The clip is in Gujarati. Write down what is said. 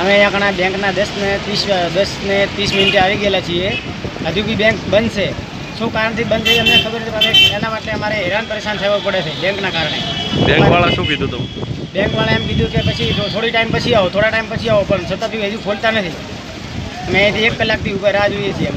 અમે અહીંયા ઘણા બેંકના દસ ને ત્રીસ દસ ને ત્રીસ મિનિટે આવી ગયેલા છીએ. હજુ બી બેંક બંધ છે. શું કારણથી બંધ છે અમને ખબર નથી એના માટે અમારે હેરાન પરેશાન થવું પડે છે બેંકના કારણે. બેંકવાળા શું કીધું હતું બેંકવાળા એમ કીધું કે પછી થોડી ટાઈમ પછી આવો થોડા ટાઈમ પછી આવો પણ છતાં બી હજુ ખોલતા નથી. અમે અહીંથી એક કલાકથી ઉપર રાહ જોઈએ છીએ.